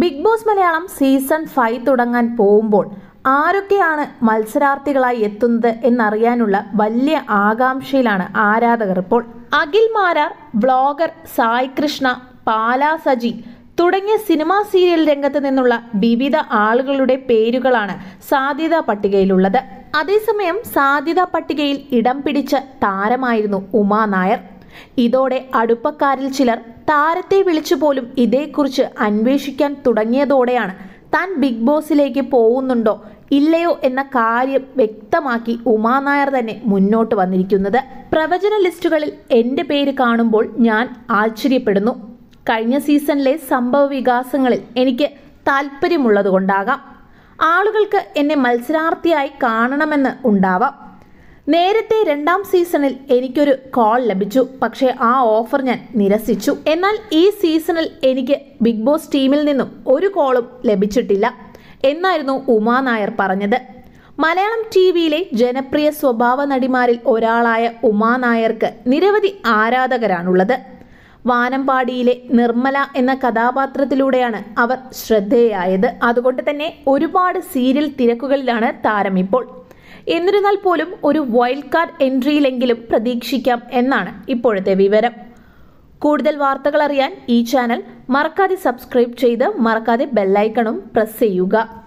Big Boss Malayalam season five തുടങ്ങാൻ പോകുമ്പോൾ ആരൊക്കെയാണ് മത്സരാർത്ഥികളായി എത്തുന്നത് എന്നറിയാനുള്ള വലിയ ആകാംക്ഷയിലാണ് ആരാധകർ ഇപ്പോൾ. അഖിൽ മാരാർ വ്ളോഗർ സായ് കൃഷ്ണ പാലാ സജി തുടങ്ങിയ സിനിമാ സീരിയൽ രംഗത്ത് നിന്നുള്ള വിവിധ ആളുകളുടെ പേരുകളാണ് സാധ്യതാ പട്ടികയിലുള്ളത്. അതേസമയം സാധ്യതാ പട്ടികയിൽ ഇടം പിടിച്ച താരമായിരുന്നു ഉമാ നായർ. ഇതോടെ അടുപ്പക്കാരിൽ ചിലർ താരത്തെ വിളിച്ചു പോലും ഇതേക്കുറിച്ച് അന്വേഷിക്കാൻ തുടങ്ങിയതോടെയാണ് താൻ ബിഗ് ബോസിലേക്ക് പോകുന്നുണ്ടോ ഇല്ലയോ എന്ന കാര്യം വ്യക്തമാക്കി ഉമാ നായർ തന്നെ മുന്നോട്ട് വന്നിരിക്കുന്നത്. പ്രവചന ലിസ്റ്റുകളിൽ എന്റെ പേര് കാണുമ്പോൾ ഞാൻ ആശ്ചര്യപ്പെടുന്നു. കഴിഞ്ഞ സീസണിലെ സംഭവ വികാസങ്ങളിൽ എനിക്ക് താല്പര്യമുള്ളതുകൊണ്ടാകാം ആളുകൾക്ക് എന്നെ മത്സരാർത്ഥിയായി കാണണമെന്ന് ഉണ്ടാവാം. നേരത്തെ രണ്ടാം സീസണിൽ എനിക്കൊരു കോൾ ലഭിച്ചു. പക്ഷേ ആ ഓഫർ ഞാൻ നിരസിച്ചു. എന്നാൽ ഈ സീസണിൽ എനിക്ക് ബിഗ് ബോസ് ടീമിൽ നിന്നും ഒരു കോളും ലഭിച്ചിട്ടില്ല എന്നായിരുന്നു ഉമാ നായർ പറഞ്ഞത്. മലയാളം ടി വിയിലെ ജനപ്രിയ സ്വഭാവ നടിമാരിൽ ഒരാളായ ഉമാ നായർക്ക് നിരവധി ആരാധകരാണുള്ളത്. വാനമ്പാടിയിലെ നിർമ്മല എന്ന കഥാപാത്രത്തിലൂടെയാണ് അവർ ശ്രദ്ധേയായത്. അതുകൊണ്ട് തന്നെ ഒരുപാട് സീരിയൽ തിരക്കുകളിലാണ് താരം ഇപ്പോൾ. എന്നിരുന്നാൽ പോലും ഒരു വൈൽഡ് കാർഡ് എൻട്രിയിലെങ്കിലും പ്രതീക്ഷിക്കാം എന്നാണ് ഇപ്പോഴത്തെ വിവരം. കൂടുതൽ വാർത്തകൾ അറിയാൻ ഈ ചാനൽ മറക്കാതെ സബ്സ്ക്രൈബ് ചെയ്ത് മറക്കാതെ ബെല്ലൈക്കണും പ്രസ് ചെയ്യുക.